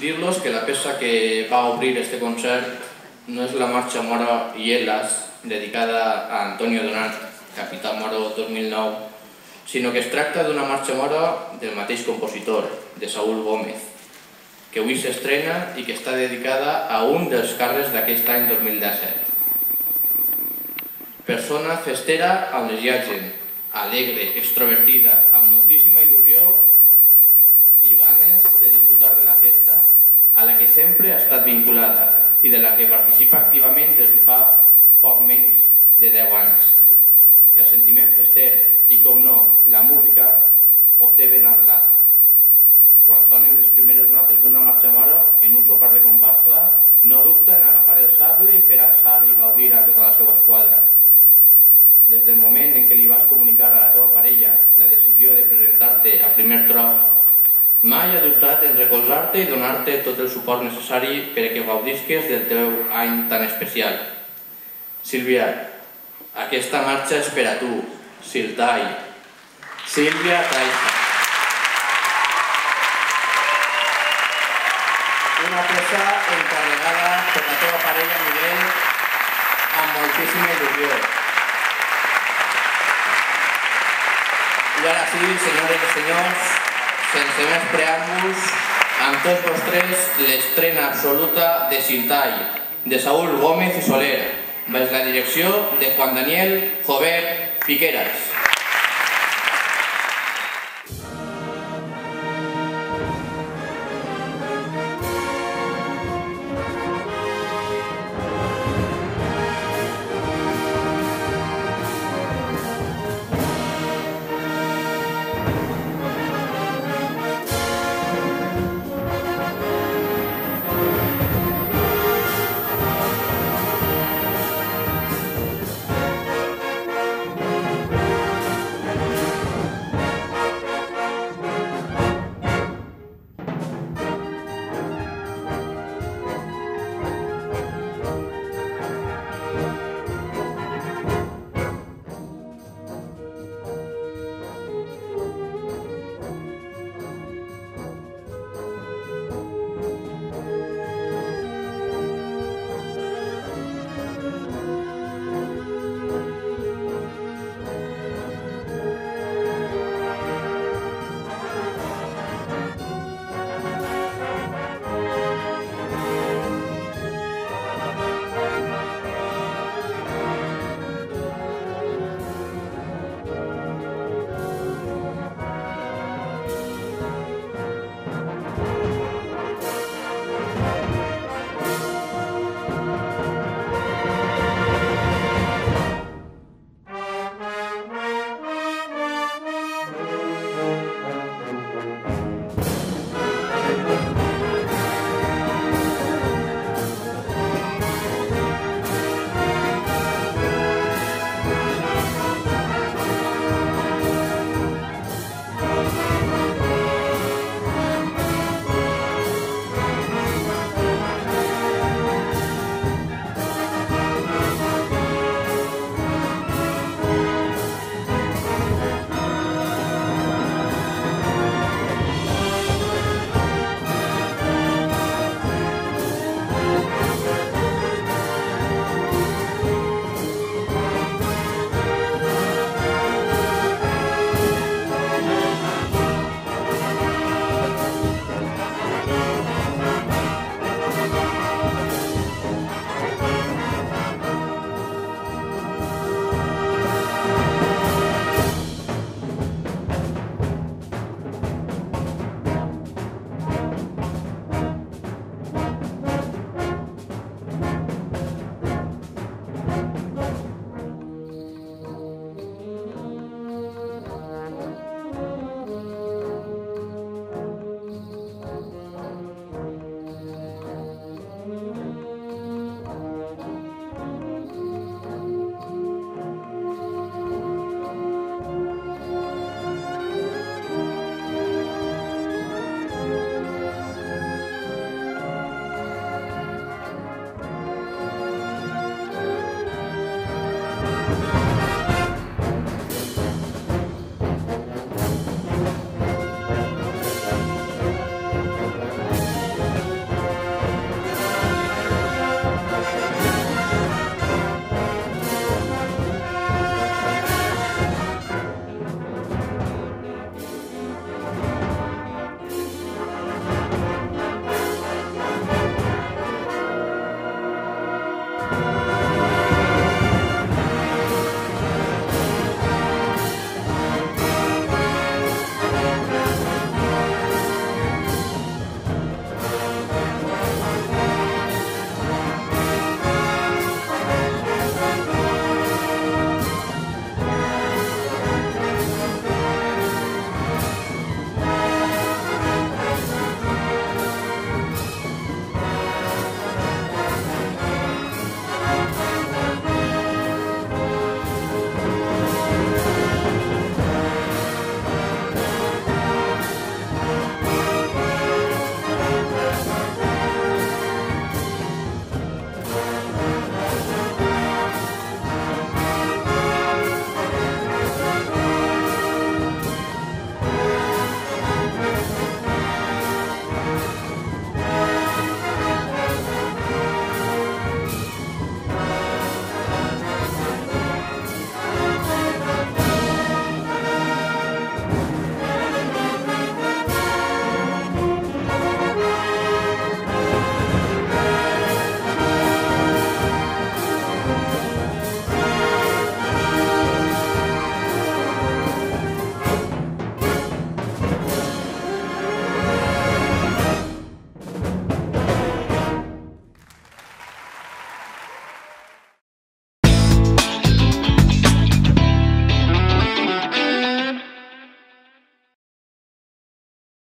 Dir-los que la peça que va obrir este concert no és la marxa Mora Elas, dedicada a Antonio Donat, capità Moro 2009, sinó que es tracta d'una marxa Mora del mateix compositor, de Saúl Gómez, que avui s'estrena i que està dedicada a un dels carres d'aquest any 2017. Persona festera on es hi gent, alegre, extrovertida, amb moltíssima il·lusió i ganes de disfrutar de la festa, a la que sempre ha estat vinculada i de la que participa activament des de fa poc menys de 10 anys. El sentiment fester i, com no, la música ho té ben arrelat. Quan sonen les primeres notes d'una marxa mare, en un sopar de comparsa, no dubta en agafar el sable i fer alçar i gaudir a tota la seva esquadra. Des del moment en què li vas comunicar a la teva parella la decisió de presentar-te a primer tro, mai ha dubtat en recolzar-te i donar-te tot el suport necessari per a que gaudisques del teu any tan especial. Sílvia, aquesta marxa és per a tu, Siltai. Sílvia Traixa. Una peça encarregada per la teva parella Miguel amb moltíssima il·lusió. I ara sí, senyores i senyors, sense més preàmbuls, amb tots vostres l'estrena absoluta de Sintai, de Saúl Gómez i Soler, baix la direcció de Juan Daniel Jover Piqueras.